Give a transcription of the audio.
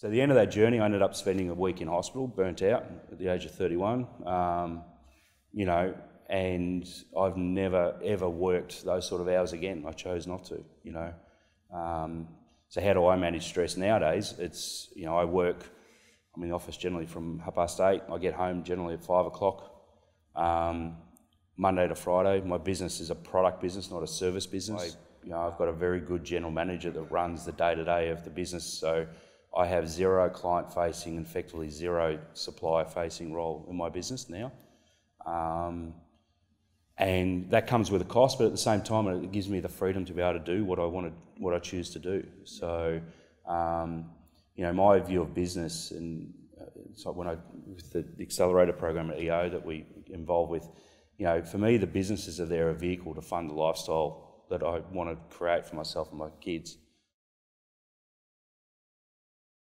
So at the end of that journey, I ended up spending a week in hospital, burnt out at the age of 31. Um, you know, and I've never ever worked those sort of hours again. I chose not to. You know, um, so how do I manage stress nowadays? It's you know I work. I'm in the office generally from half past eight. I get home generally at five o'clock. Um, Monday to Friday. My business is a product business, not a service business. I, you know, I've got a very good general manager that runs the day to day of the business. So I have zero client facing effectively zero supplier facing role in my business now. Um, and that comes with a cost, but at the same time, it gives me the freedom to be able to do what I want to, what I choose to do. So, um, you know, my view of business and uh, so when I with the accelerator program at EO that we involved with, you know, for me, the businesses are there a vehicle to fund the lifestyle that I want to create for myself and my kids.